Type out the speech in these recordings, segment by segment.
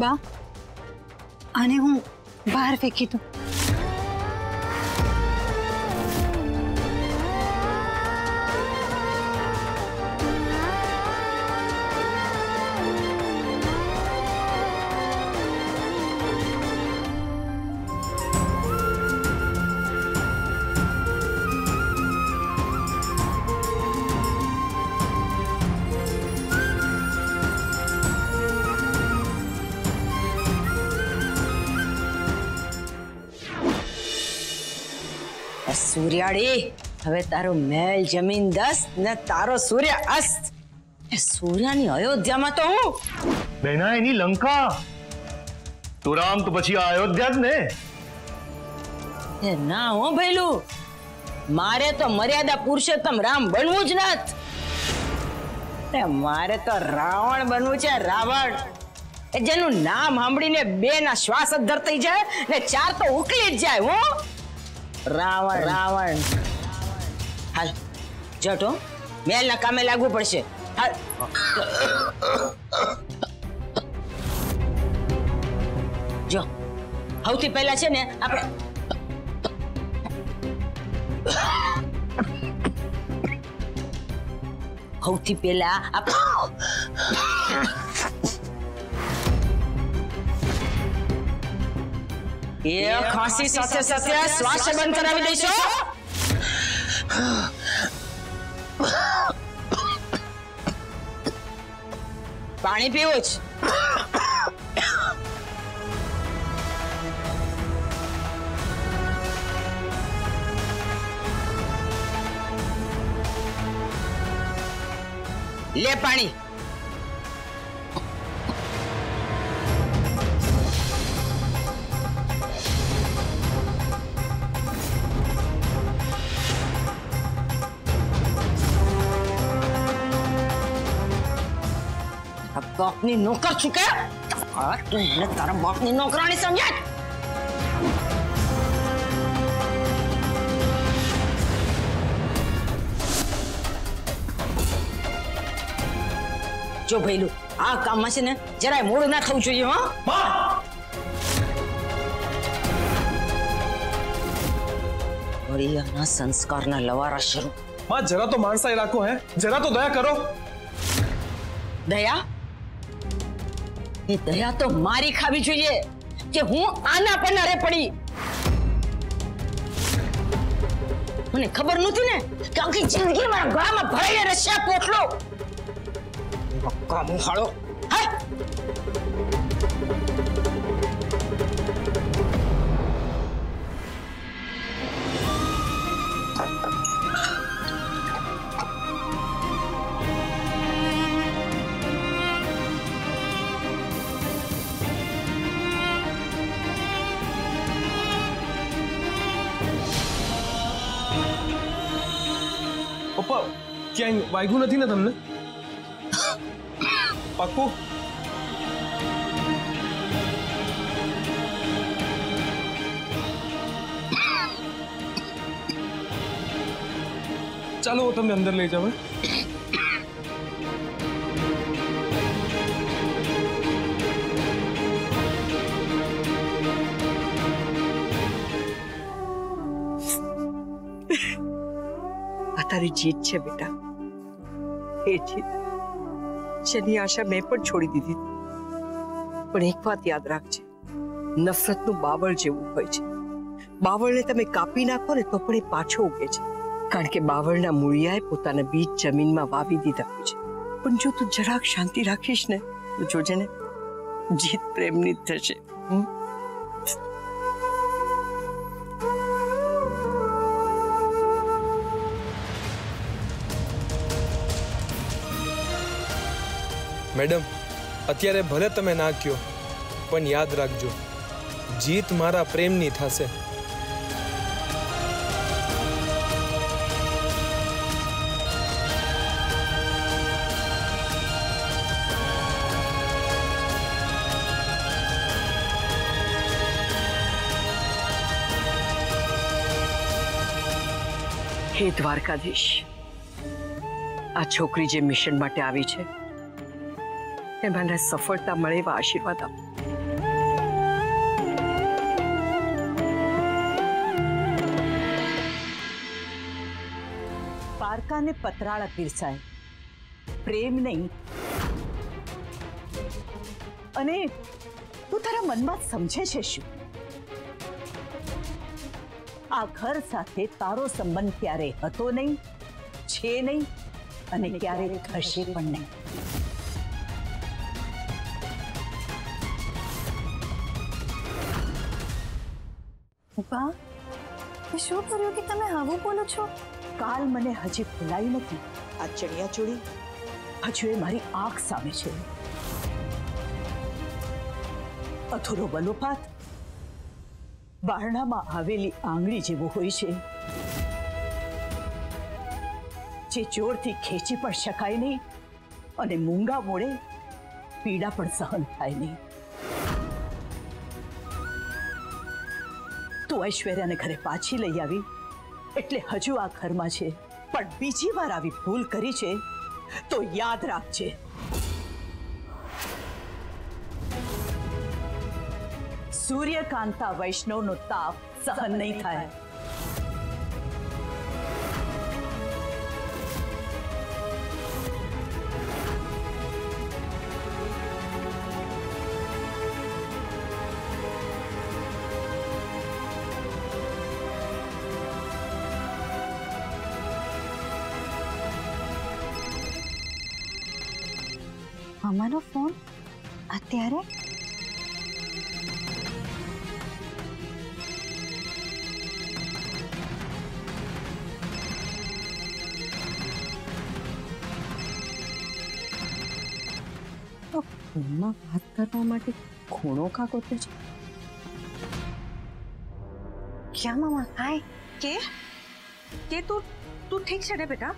બા આને હું બહાર ફેંકી દઉં સૂર્યાળી હવે તારો મહેલ જમીન દસ ને તારો સૂર્ય અસ્ત એ સૂર્યની અયોધ્યામાં તો હું બેના એની લંકા તો રામ તો પછી આ અયોધ્યા જ ને એ ના હો ભૈલું મારે તો મર્યાદા પુરુષોત્તમ રામ બનવું જ નત એ મારે તો રાવણ બનવું છે રાવણ એ જેનું નામ સાંભળીને બે ના શ્વાસ અદ્ધર થઈ જાય ને ચાર તો ઉકલી જ જાય હો રાવણ રાવણ હાલ જટો મેલ ના કામે લાગવું પડશે હાલ જો સૌથી પહેલા છે ને આપણે સૌથી પહેલા આપણે એ ખાંસી સાથે સાથે શ્વાસ બંધ કરાવી દઈશો પાણી પીવું જ લે પાણી તારા બાપની નોકર છું કે હા, તું મને તારા બાપની નોકરાણી સમજે જો ભઈલું આ કામમાં છે ને જરાય મોડું ના થવું જોઈએ હા વળિયાના સંસ્કારના લવારા શરૂ માં જરા તો માણસાઈ રાખો હે જરા તો દયા કરો દયા દયા તો મારી ખાવી જોઈએ કે હું આના પનારે પડી. મને ખબર નહોતી ને કે આખી જિંદગી મારા ગળામાં ભરાઈને રશિયા પોટલો. કામું હાળો ક્યાંય વાગ્યું નથી ને તમને પાક્કું ચાલો હું તમને અંદર લઈ જાઉં હે? આ તારી જીત છે બેટા એ જીત જેની આશા મેં પણ છોડી દીધી હતી. પણ એક વાત યાદ રાખજે નફરતનું બાવળ જેવું હોય છે બાવળને તમે કાપી નાખો ને તો પણ એ પાછો ઉગે છે કારણ કે બાવળના મૂળિયાએ પોતાના બીજ જમીનમાં વાવી દીધા હોય છે પણ જો તું જરાક શાંતિ રાખીશ ને તો જોજે ને જીત પ્રેમની જ થશે હમ? મેડમ અત્યારે ભલે તમે ના કયો પણ યાદ રાખજો જીત મારા પ્રેમની થશે હે દ્વારકાધીશ આ છોકરી જે મિશન માટે આવી છે मैंने सफलता मिले आशीर्वाद आप। पारका ने पतराला पीरसाए प्रेम नहीं। अने तू तारा मन में समझे शू आ घर साथे तारो संबंध क्यारे हतो नहीं छे नहीं अने क्यारे घर से पण नहीं। બા એ શું કર્યું કે તમે આવું બોલો છો કાલ મને હજી ભૂલાઈ નથી આ ચણિયા ચોળી હજુ એ મારી આંખ સામે છે અધૂરો બલોપાત બારણામાં આવેલી આંગળી જેવો હોય છે જે જોરથી ખેંચી પણ શકાય નહીં અને મૂંગા મોડે પીડા પણ સહન થાય નહીં તું ઐશ્વર્યાને ઘરે પાછી લઈ આવી એટલે હજુ આ ઘરમાં છે પણ બીજી વાર આવી ભૂલ કરી છે તો યાદ રાખજે સૂર્યકાંતા વૈષ્ણવનો તાપ સહન નહીં થાય અમારો ફોન અત્યારે તો ફોનમાં વાત કરવા માટે ખૂણો કા ગોતે છે ક્યાં મામા હાય કે કે તું તું ઠીક છે ને બેટા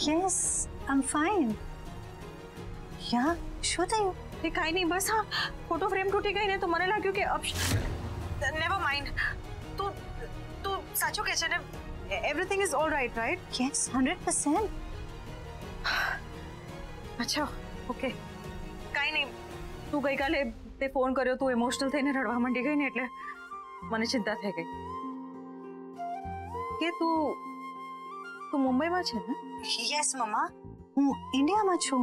યસ આઈ એમ ફાઇન યા શું થયું એ કાંઈ નહીં બસ હા ફોટો ફ્રેમ તૂટી ગઈ ને તો મને લાગ્યું કે અપ નેવર માઇન્ડ તું તું સાચું કે છે ને everything is all right right yes hundred percent અચ્છા ઓકે કાંઈ નહીં તું ગઈકાલે તે ફોન કર્યો તું ઇમોશનલ થઈને રડવા માંડી ગઈ ને એટલે મને ચિંતા થઈ ગઈ કે તું તું મુંબઈમાં છે ને યસ મમ્મા હું ઇન્ડિયામાં છું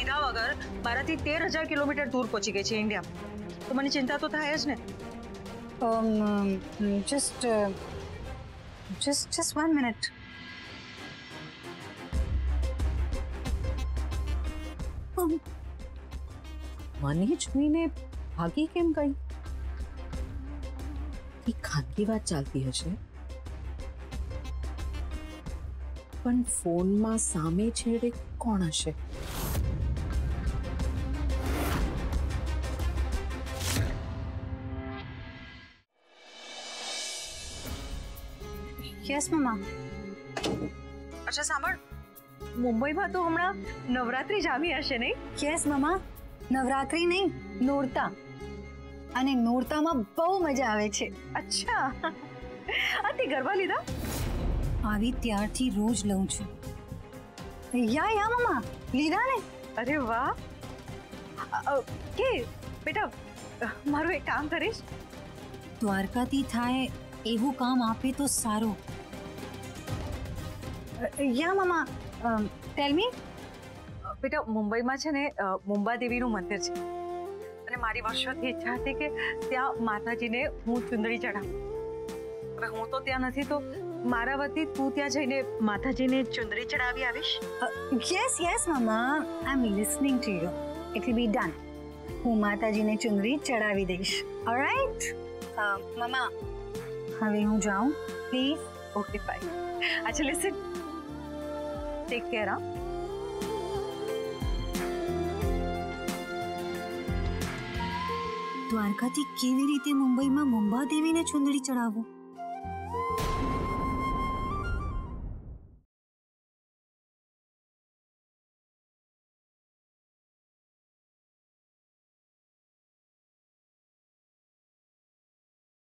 કીધા વગર મારાથી તેર હજાર કિલોમીટર દૂર પહોંચી ગઈ છે ઇન્ડિયામાં તો મને ચિંતા તો થાય જ ને um, just uh, just just one minute મને જોઈને ભાગી કેમ ગઈ એ ખાનગી વાત ચાલતી હશે પણ ફોનમાં સામે છેડે કોણ હશે yes mama અચ્છા સાંભળ મુંબઈમાં તો હમણાં નવરાત્રી જામી હશે નહીં yes mama નવરાત્રી નહીં નોરતા અને નોરતામાં બહુ મજા આવે છે અચ્છા આ તે ગરબા લીધા આવી ત્યારથી રોજ લઉં છું યા યા મમ્મા લીધા ને અરે વાહ અ, અ, કે બેટા અ, મારું એક કામ કરીશ દ્વારકાથી થાય એવું કામ આપે તો સારું યા મમ્મા ટેલ મી અ, બેટા મુંબઈમાં છે ને અ, મુંબા દેવીનું મંદિર છે અને મારી વર્ષોથી ઈચ્છા હતી કે ત્યાં માતાજીને હું ચુંદડી ચડાવું હવે હું તો ત્યાં નથી તો મારા વતી તું ત્યાં જઈને માતાજીને ચુંદડી ચડાવી આવીશ yes yes mamma I am listening to you it will be done હું માતાજીને ચુંદડી ચડાવી દઈશ ઓલરાઈટ મમ્મા હવે હું જાઉં પ્લીઝ ઓકે ફાઇન અચ્છા લિસન ટેક કેર હા દ્વારકાથી કેવી રીતે મુંબઈમાં મુંબા દેવીને ચુંદડી ચડાવવું